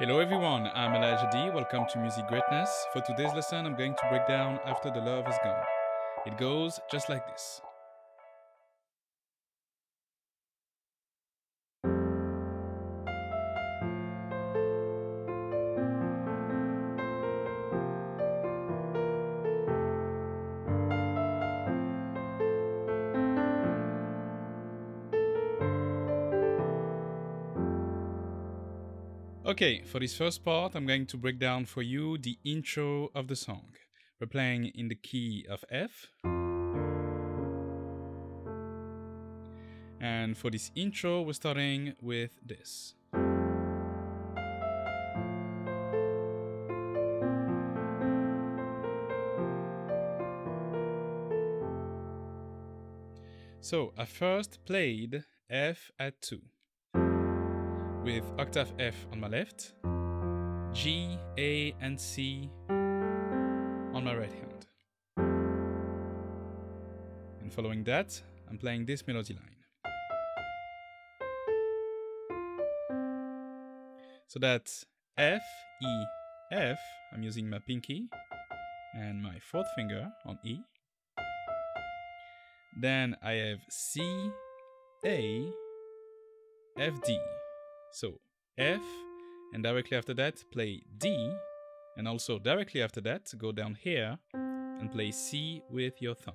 Hello everyone, I'm Elijah D. Welcome to Music Greatness. For today's lesson, I'm going to break down After the Love Is Gone. It goes just like this. Okay, for this first part, I'm going to break down for you the intro of the song. We're playing in the key of F. And for this intro, we're starting with this. So I first played F add2 with octave F on my left, G, A, and C on my right hand. And following that, I'm playing this melody line. So that's F, E, F. I'm using my pinky and my fourth finger on E. Then I have C, A, F, D. So F, and directly after that play D, and also directly after that go down here and play C with your thumb.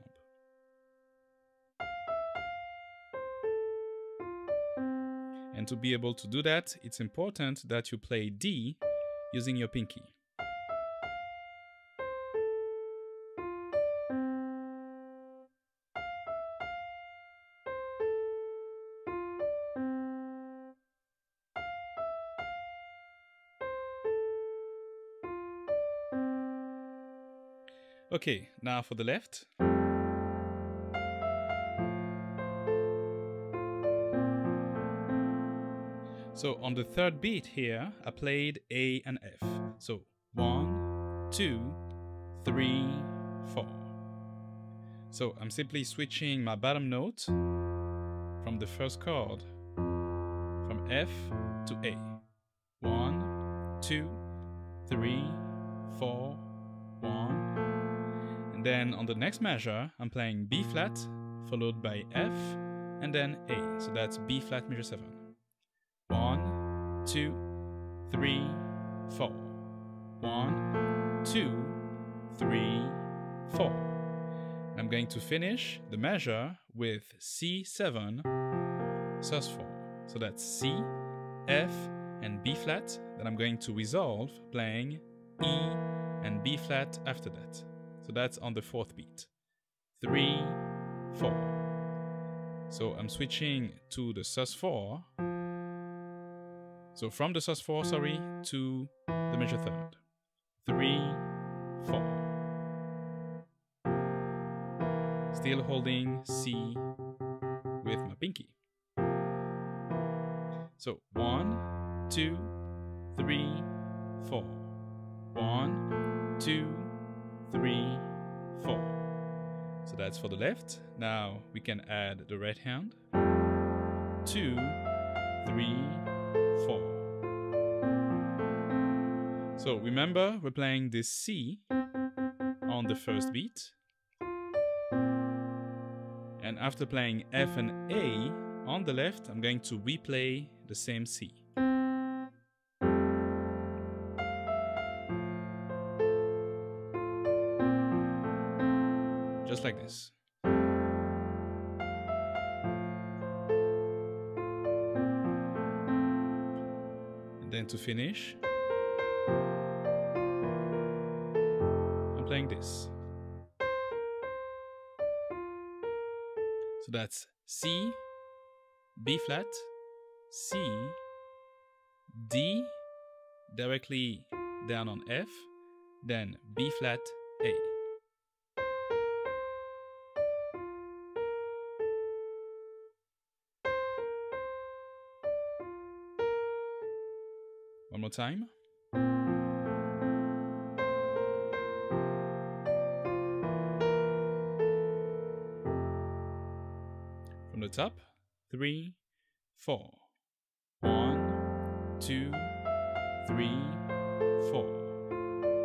And to be able to do that, it's important that you play D using your pinky. Okay, now for the left. So on the third beat here, I played A and F. So one, two, three, four. So I'm simply switching my bottom note from the first chord from F to A. One, two, three, four, then on the next measure, I'm playing B flat, followed by F, and then A. So that's B flat major 7. One, two, three, four. One, two, three, four. And I'm going to finish the measure with C7 sus4. So that's C, F, and B flat that I'm going to resolve playing E and B flat after that. So that's on the fourth beat. Three, four. So I'm switching to the sus4 so from the sus4, sorry, to the major third. Three, four. Still holding C with my pinky. So one, two, three, four. One, two, three, four. So that's for the left. Now we can add the right hand. Two, three, four. So remember, we're playing this C on the first beat. And after playing F and A on the left, I'm going to replay the same C. Just like this. And then to finish, I'm playing this. So that's C, B flat, C, D, directly down on F, then B flat, A. more time. From the top, three, four. One, two, three, three, four.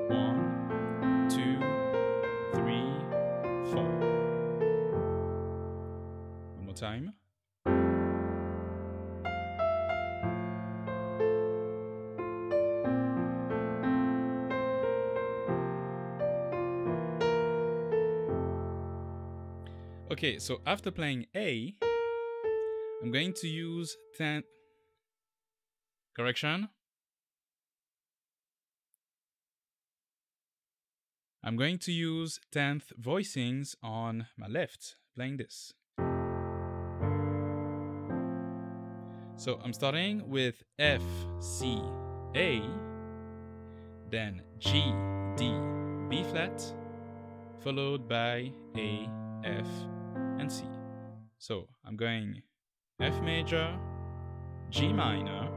One, two, three, four. One more time. Okay, so after playing A, I'm going to use 10. Correction. I'm going to use 10th voicings on my left, playing this. So I'm starting with F, C, A, then G, D, B flat, followed by A, F, and C. So I'm going F major, G minor,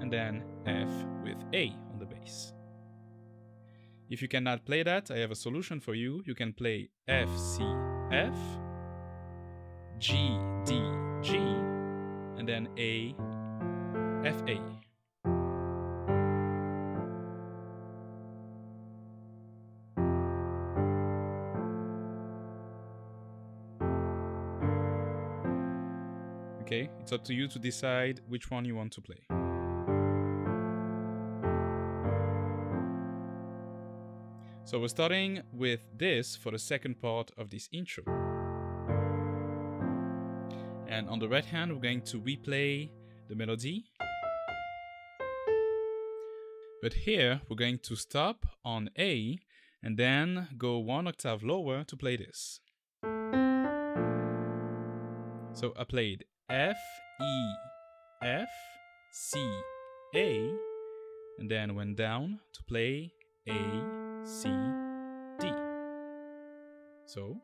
and then F with A on the bass. If you cannot play that, I have a solution for you. You can play F, C, F, G, D, G, and then A, F, A. Okay, it's up to you to decide which one you want to play. So we're starting with this for the second part of this intro. And on the right hand, we're going to replay the melody. But here, we're going to stop on A and then go one octave lower to play this. So I played F, E, F, C, A, and then went down to play A, C, D. So.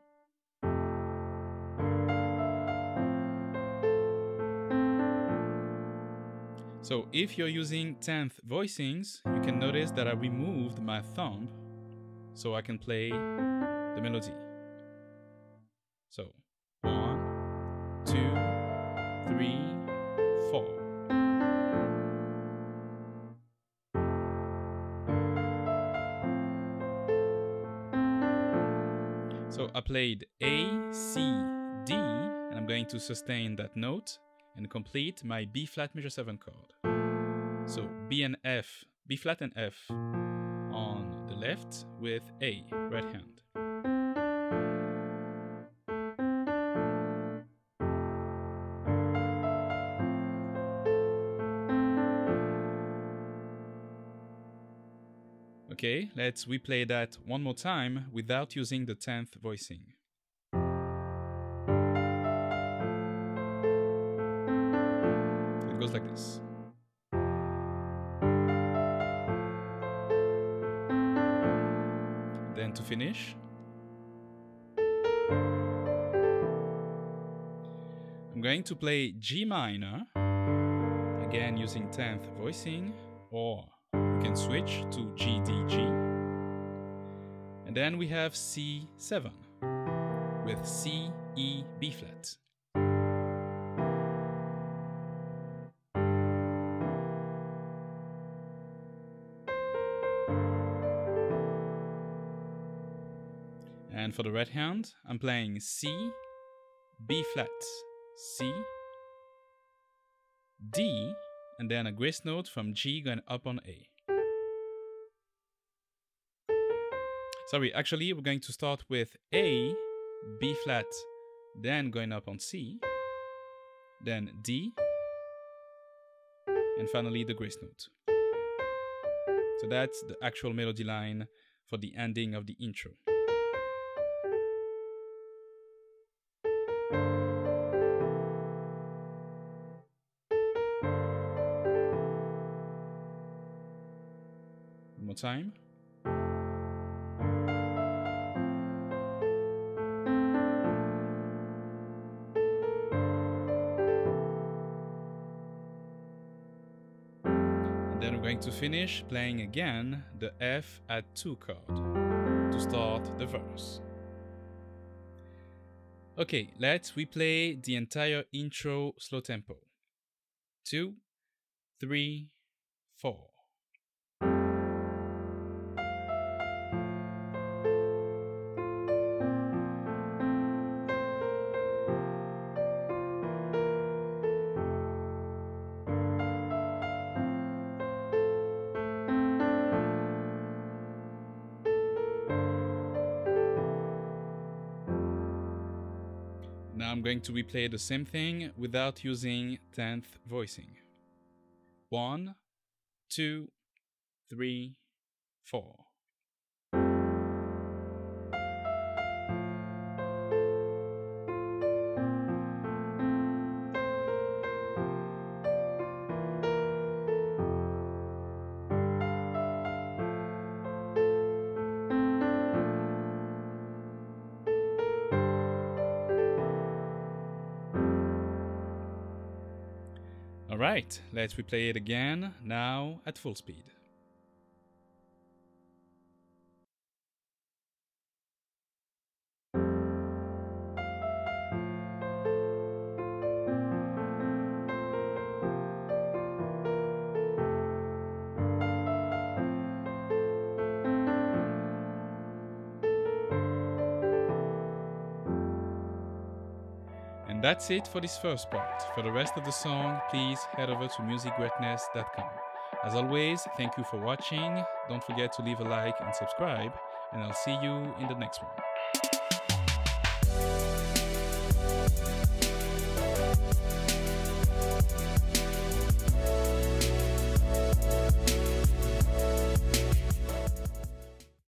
So if you're using 10th voicings, you can notice that I removed my thumb so I can play the melody. So, So I played A, C, D, and I'm going to sustain that note and complete my B flat major 7 chord. So B and F, B flat and F on the left with A, right hand. Okay, let's replay that one more time without using the 10th voicing. It goes like this. Then to finish, I'm going to play G minor, again using 10th voicing, or can switch to G, D, G. And then we have C7 with C, E, B flat. And for the right hand, I'm playing C, B flat, C, D, and then a grace note from G going up on A. Sorry, actually, we're going to start with A, B flat, then going up on C, then D, and finally the grace note. So that's the actual melody line for the ending of the intro. Going to finish playing again the F at 2 chord to start the verse. Okay, let's replay the entire intro slow tempo. Two, three, four. Now I'm going to replay the same thing without using 10th voicing. One, two, three, four. Alright, let's replay it again, now at full speed. That's it for this first part. For the rest of the song, please head over to musicgreatness.com. As always, thank you for watching. Don't forget to leave a like and subscribe, and I'll see you in the next one.